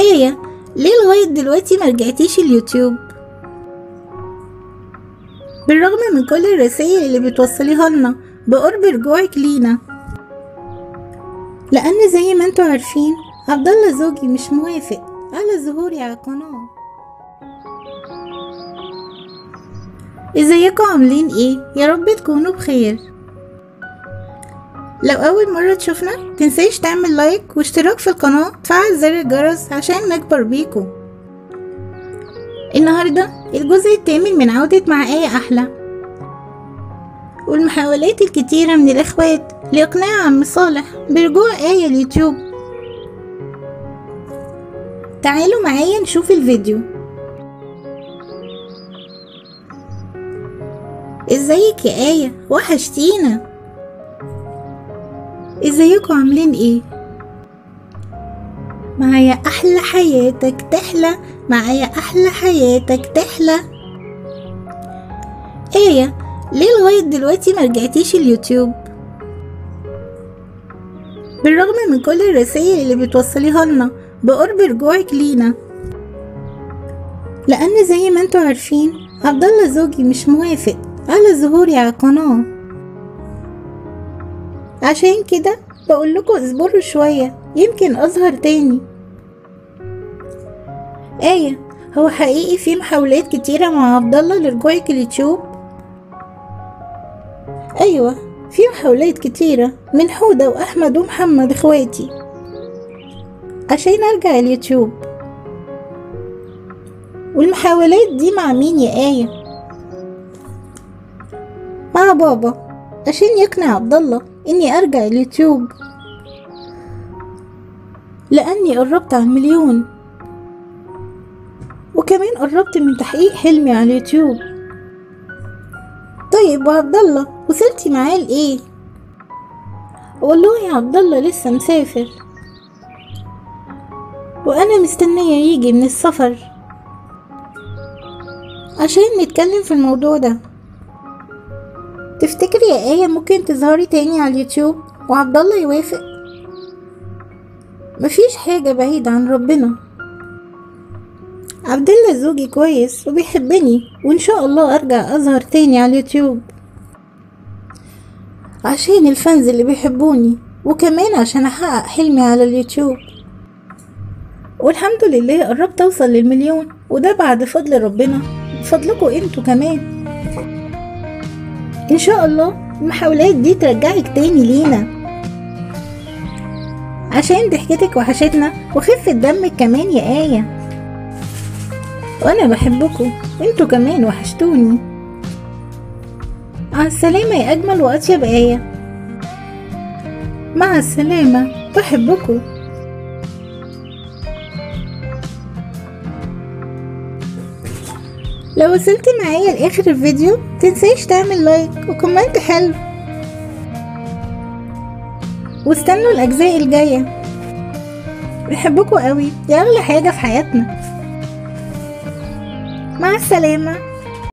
آية ليه لغاية دلوقتي ما رجعتيش اليوتيوب؟ بالرغم من كل الرسائل اللي بتوصليها لنا بقرب رجوعك لينا. لأن زي ما أنتوا عارفين عبد الله زوجي مش موافق على ظهوري على القناة إزيكم؟ عاملين إيه؟ يا رب تكونوا بخير. لو أول مرة تشوفنا تنسيش تعمل لايك واشتراك في القناة وتفعل زر الجرس عشان نكبر بيكم. النهاردة الجزء الثامن من عودة مع آية أحلى. والمحاولات الكتيرة من الإخوات لإقناع عم صالح برجوع آية اليوتيوب. تعالوا معايا نشوف الفيديو. إزيك يا آية؟ وحشتينا. إزيكم؟ عاملين إيه؟ معايا أحلى حياتك تحلى معايا أحلى حياتك تحلى. آية ليه لغاية دلوقتي ما رجعتيش اليوتيوب؟ بالرغم من كل الرسائل اللي بتوصليها لنا بقرب رجوعك لينا. لأن زي ما أنتوا عارفين عبد الله زوجي مش موافق على ظهوري على القناه عشان كده بقول لكم اصبروا شوية يمكن أظهر تاني. آية هو حقيقي في محاولات كتيرة مع عبد الله لرجوعك اليوتيوب أيوة في محاولات كتيرة من حودة وأحمد ومحمد إخواتي. عشان أرجع اليوتيوب والمحاولات دي مع مين يا آية؟ مع بابا عشان يقنع عبد الله إني أرجع اليوتيوب. لأني قربت على المليون. وكمان قربت من تحقيق حلمي على اليوتيوب. طيب وعبد الله وصلتي معاه لإيه؟ والله يا عبد الله لسه مسافر. وأنا مستنية يجي من السفر. عشان نتكلم في الموضوع ده. تفتكري يا آية ممكن تظهري تاني على اليوتيوب؟ وعبد الله يوافق. مفيش حاجة بعيدة عن ربنا. عبد الله زوجي كويس وبيحبني وإن شاء الله أرجع أظهر تاني على اليوتيوب. عشان الفانز اللي بيحبوني وكمان عشان أحقق حلمي على اليوتيوب. والحمد لله قربت أوصل للمليون وده بعد فضل ربنا. بفضلكوا أنتوا كمان. إن شاء الله المحاولات دي ترجعك تاني لينا. عشان ضحكتك وحشتنا وخفة دمك كمان يا آية. وأنا بحبكم. إنتوا كمان وحشتوني. مع السلامة يا أجمل وأطيب آية. مع السلامة. بحبكم. لو وصلت معايا لآخر الفيديو تنسيش تعمل like و comment حلو. واستنوا الأجزاء الجاية. بحبكم قوي. دي اغلى حاجة في حياتنا. مع السلامة.